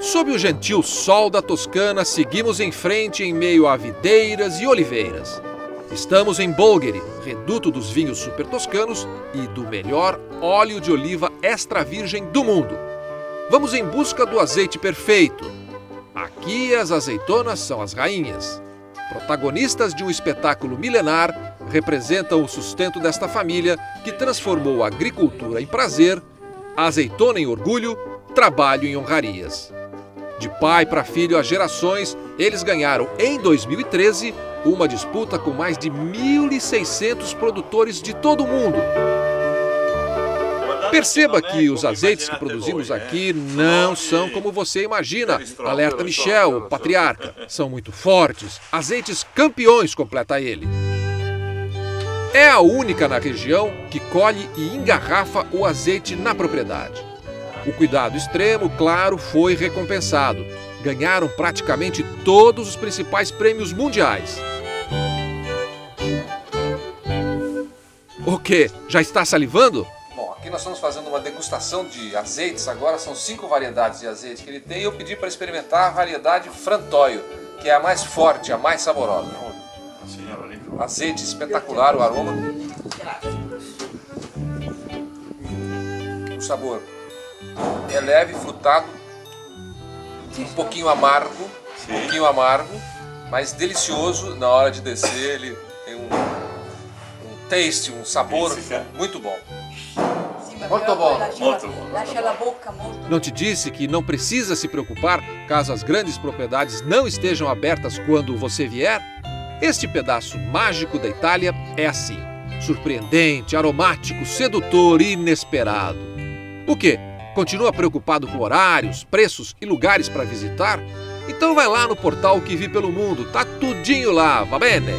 Sob o gentil sol da Toscana, seguimos em frente em meio a videiras e oliveiras. Estamos em Bolgheri, reduto dos vinhos super toscanos e do melhor óleo de oliva extra virgem do mundo. Vamos em busca do azeite perfeito. Aqui as azeitonas são as rainhas. Protagonistas de um espetáculo milenar, representam o sustento desta família que transformou a agricultura em prazer, a azeitona em orgulho, trabalho em honrarias. De pai para filho há gerações, eles ganharam em 2013 uma disputa com mais de 1.600 produtores de todo o mundo. Perceba que os azeites que produzimos aqui não são como você imagina. Alerta Michel, o patriarca. São muito fortes. Azeites campeões, completa ele. É a única na região que colhe e engarrafa o azeite na propriedade. O cuidado extremo, claro, foi recompensado. Ganharam praticamente todos os principais prêmios mundiais. O quê? Já está salivando? Aqui nós estamos fazendo uma degustação de azeites. Agora são cinco variedades de azeite que ele tem. E eu pedi para experimentar a variedade Frantoio, que é a mais forte, a mais saborosa. Azeite espetacular, o aroma. O sabor é leve, frutado, um pouquinho amargo, um pouquinho amargo, mas delicioso na hora de descer. Ele tem um, um taste, um sabor muito bom. Muito bom. Muito bom. Não te disse que não precisa se preocupar caso as grandes propriedades não estejam abertas quando você vier? Este pedaço mágico da Itália é assim: surpreendente, aromático, sedutor e inesperado. O quê? Continua preocupado com horários, preços e lugares para visitar? Então vai lá no portal que vi pelo mundo, tá tudinho lá, va bene?